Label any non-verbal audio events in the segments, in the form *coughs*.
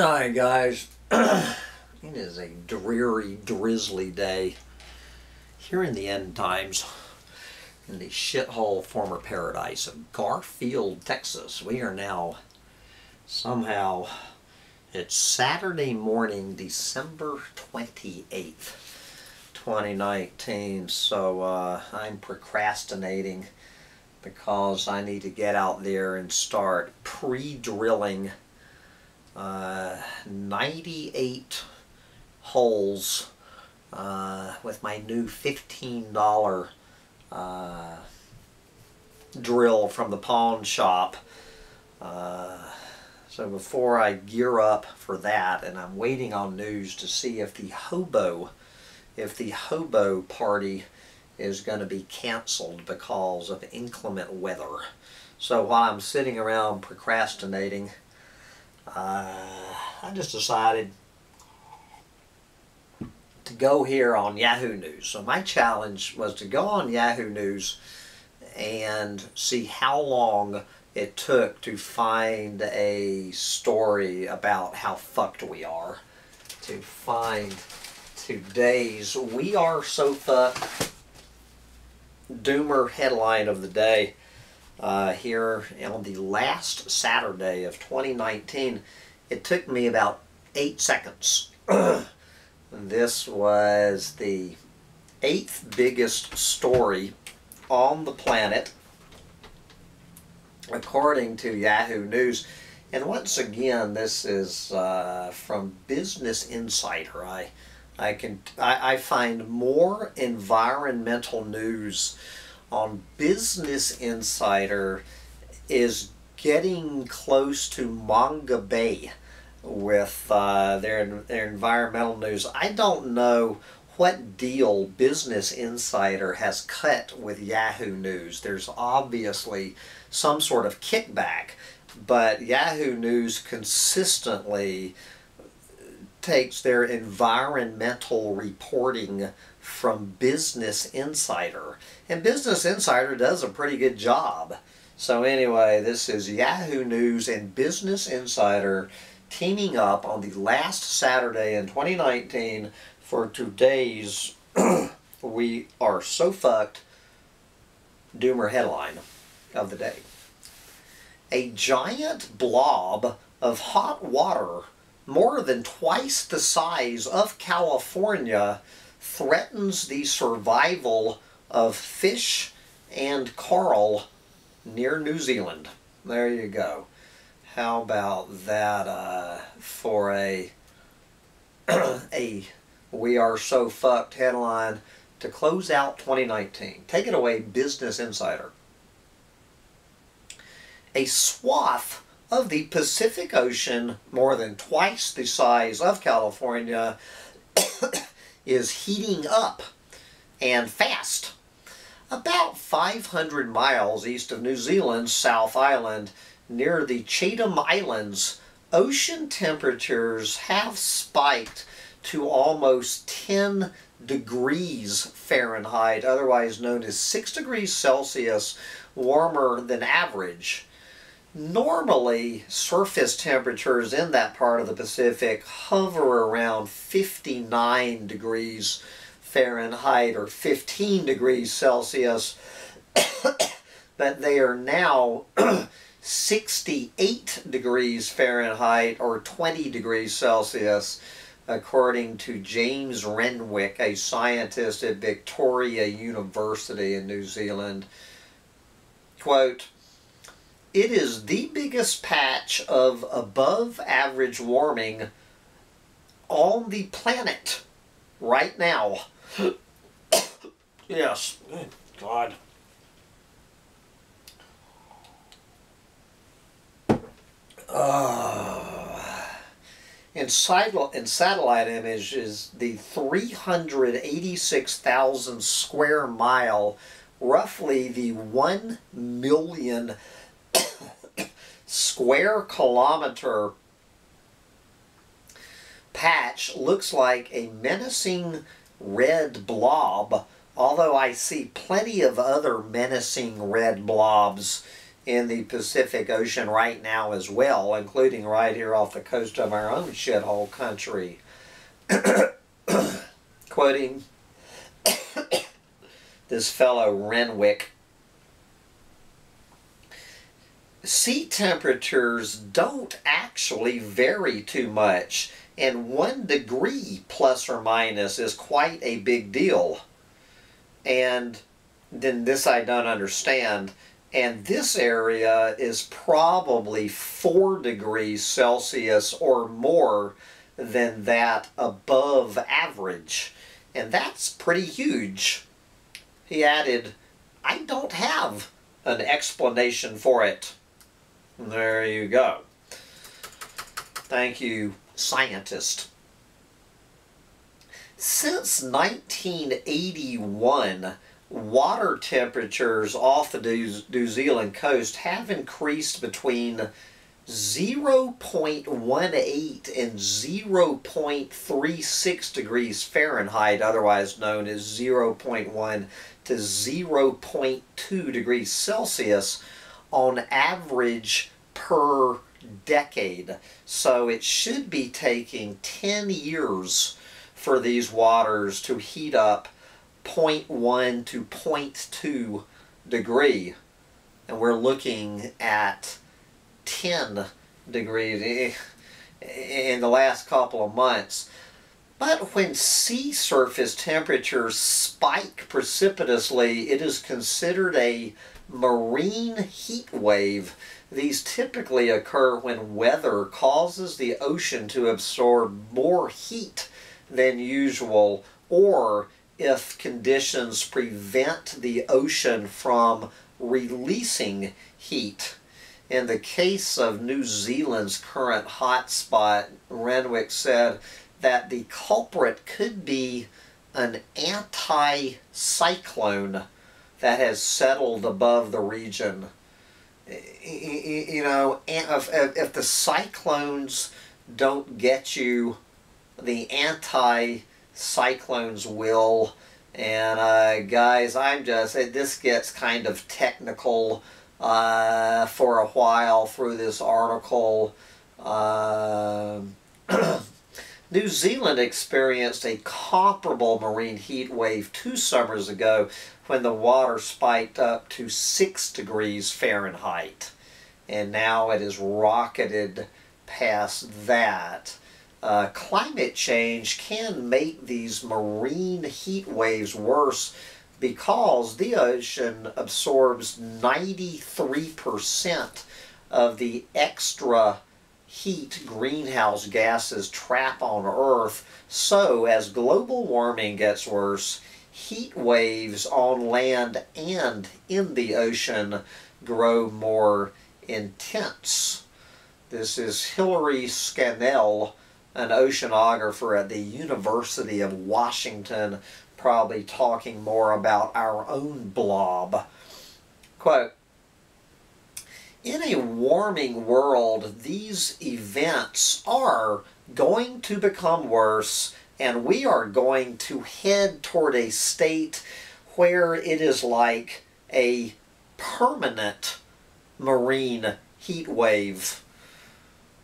Hi guys, *clears throat* it is a dreary, drizzly day here in the end times in the shithole former paradise of Garfield, Texas. We are now somehow, it's Saturday morning, December 28th, 2019. So uh, I'm procrastinating because I need to get out there and start pre-drilling uh, 98 holes uh, with my new $15 uh, drill from the pawn shop. Uh, so before I gear up for that, and I'm waiting on news to see if the hobo, if the hobo party is going to be canceled because of inclement weather. So while I'm sitting around procrastinating, uh, I just decided to go here on Yahoo News. So my challenge was to go on Yahoo News and see how long it took to find a story about how fucked we are. To find today's We Are So Fucked Doomer headline of the day uh, here on the last Saturday of 2019. It took me about eight seconds. *clears throat* this was the eighth biggest story on the planet, according to Yahoo News. And once again, this is uh, from Business Insider. I, I can I, I find more environmental news on Business Insider is getting close to Mongabay with uh, their, their environmental news. I don't know what deal Business Insider has cut with Yahoo News. There's obviously some sort of kickback, but Yahoo News consistently takes their environmental reporting from Business Insider. And Business Insider does a pretty good job. So anyway, this is Yahoo News and Business Insider teaming up on the last Saturday in 2019 for today's *clears throat* We Are So Fucked Doomer headline of the day. A giant blob of hot water more than twice the size of California threatens the survival of fish and coral near New Zealand. There you go. How about that uh, for a *clears throat* a we are so fucked headline to close out 2019. Take it away, Business Insider. A swath of the Pacific Ocean, more than twice the size of California, is heating up and fast. About 500 miles east of New Zealand's South Island, near the Chatham Islands, ocean temperatures have spiked to almost 10 degrees Fahrenheit, otherwise known as 6 degrees Celsius, warmer than average. Normally, surface temperatures in that part of the Pacific hover around 59 degrees Fahrenheit or 15 degrees Celsius, *coughs* but they are now *coughs* 68 degrees Fahrenheit or 20 degrees Celsius, according to James Renwick, a scientist at Victoria University in New Zealand. Quote, it is the biggest patch of above average warming on the planet right now. *coughs* yes. God. Uh, in, satellite, in satellite image is the 386,000 square mile, roughly the 1 million square kilometer patch looks like a menacing red blob, although I see plenty of other menacing red blobs in the Pacific Ocean right now as well, including right here off the coast of our own shithole country. *coughs* Quoting *coughs* this fellow Renwick sea temperatures don't actually vary too much, and one degree plus or minus is quite a big deal. And then this I don't understand. And this area is probably 4 degrees Celsius or more than that above average. And that's pretty huge. He added, I don't have an explanation for it. There you go. Thank you, scientist. Since 1981, water temperatures off the New Zealand coast have increased between 0.18 and 0.36 degrees Fahrenheit, otherwise known as 0.1 to 0.2 degrees Celsius on average per decade. So it should be taking 10 years for these waters to heat up 0.1 to 0.2 degree. And we're looking at 10 degrees eh, in the last couple of months. But when sea surface temperatures spike precipitously, it is considered a marine heat wave. These typically occur when weather causes the ocean to absorb more heat than usual or if conditions prevent the ocean from releasing heat. In the case of New Zealand's current hotspot, Renwick said that the culprit could be an anti-cyclone that has settled above the region. You know, if, if the cyclones don't get you, the anti-cyclones will. And uh, guys, I'm just, this gets kind of technical uh, for a while through this article. Uh, *clears throat* New Zealand experienced a comparable marine heat wave two summers ago when the water spiked up to 6 degrees Fahrenheit. And now it has rocketed past that. Uh, climate change can make these marine heat waves worse because the ocean absorbs 93% of the extra heat greenhouse gases trap on Earth. So as global warming gets worse, heat waves on land and in the ocean grow more intense. This is Hillary Scannell, an oceanographer at the University of Washington, probably talking more about our own blob. Quote, in a warming world, these events are going to become worse and we are going to head toward a state where it is like a permanent marine heat wave.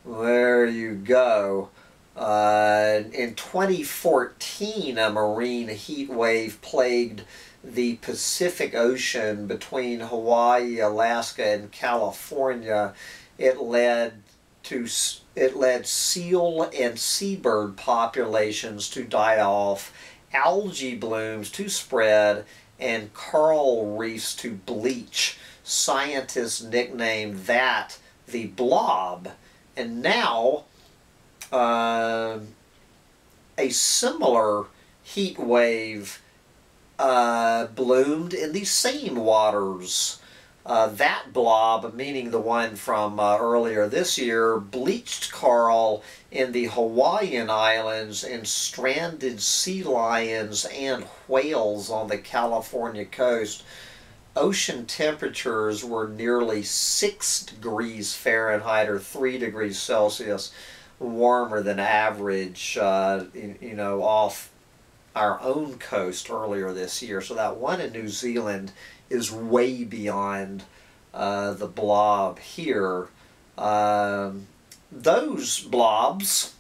There you go. Uh, in 2014, a marine heat wave plagued the Pacific Ocean between Hawaii, Alaska, and California. It led to it led seal and seabird populations to die off, algae blooms to spread, and coral reefs to bleach. Scientists nicknamed that the blob. And now, uh, a similar heat wave uh, bloomed in the same waters uh, that blob, meaning the one from uh, earlier this year, bleached coral in the Hawaiian Islands and stranded sea lions and whales on the California coast. Ocean temperatures were nearly 6 degrees Fahrenheit or 3 degrees Celsius warmer than average, uh, you know, off our own coast earlier this year. So that one in New Zealand is way beyond uh, the blob here. Um, those blobs,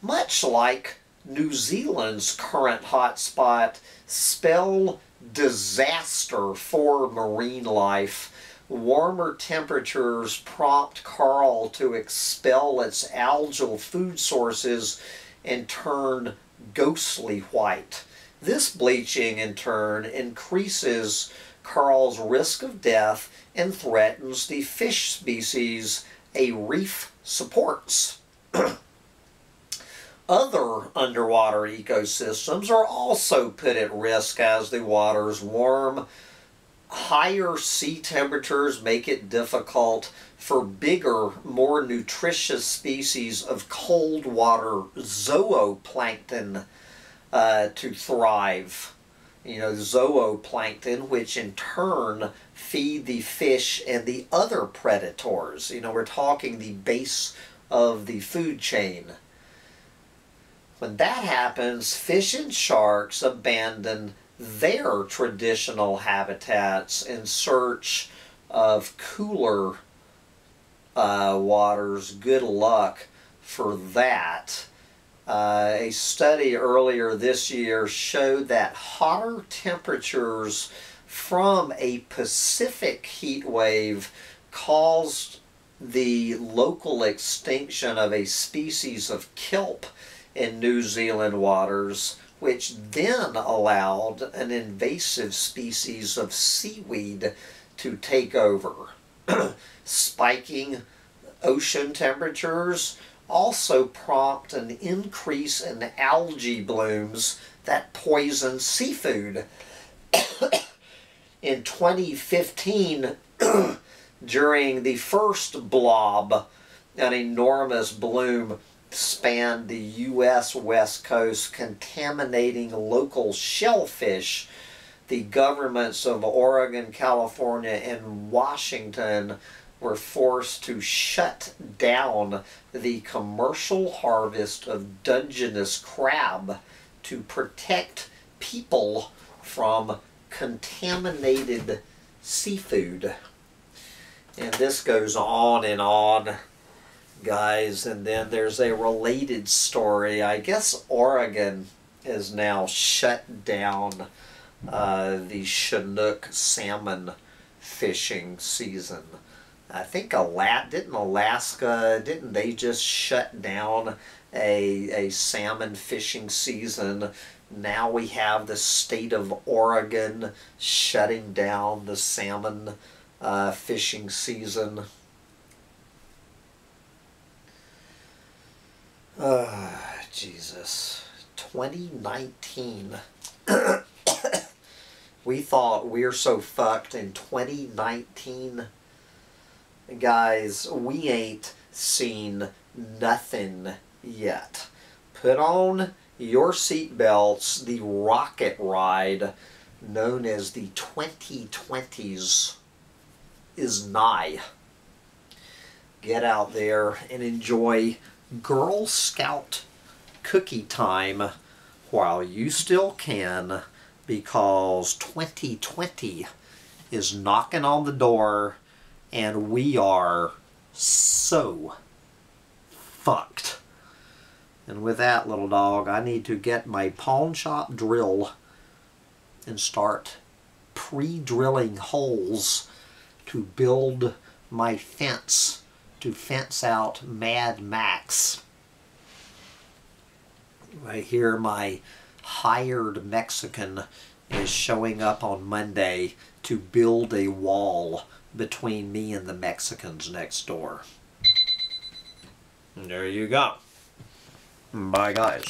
much like New Zealand's current hotspot, spell disaster for marine life. Warmer temperatures prompt coral to expel its algal food sources and turn ghostly white. This bleaching, in turn, increases coral's risk of death and threatens the fish species a reef supports. *clears throat* Other underwater ecosystems are also put at risk as the waters warm. Higher sea temperatures make it difficult for bigger, more nutritious species of cold water zooplankton uh, to thrive. You know, zooplankton, which in turn feed the fish and the other predators. You know, we're talking the base of the food chain. When that happens, fish and sharks abandon their traditional habitats in search of cooler uh, waters. Good luck for that. Uh, a study earlier this year showed that hotter temperatures from a Pacific heat wave caused the local extinction of a species of kelp in New Zealand waters, which then allowed an invasive species of seaweed to take over. *clears throat* Spiking ocean temperatures also prompt an increase in algae blooms that poison seafood. *coughs* in 2015, *clears throat* during the first blob, an enormous bloom spanned the U.S. West Coast, contaminating local shellfish. The governments of Oregon, California, and Washington were forced to shut down the commercial harvest of Dungeness crab to protect people from contaminated seafood. And this goes on and on guys. And then there's a related story. I guess Oregon has now shut down uh, the Chinook salmon fishing season. I think Alaska, didn't Alaska, didn't they just shut down a, a salmon fishing season? Now we have the state of Oregon shutting down the salmon uh, fishing season. Uh, Jesus. 2019. *coughs* we thought we're so fucked in 2019. Guys, we ain't seen nothing yet. Put on your seatbelts. The rocket ride, known as the 2020s, is nigh. Get out there and enjoy Girl Scout cookie time while you still can because 2020 is knocking on the door and we are so fucked. And with that, little dog, I need to get my pawn shop drill and start pre-drilling holes to build my fence to fence out Mad Max. I hear my hired Mexican is showing up on Monday to build a wall between me and the Mexicans next door. There you go. Bye, guys.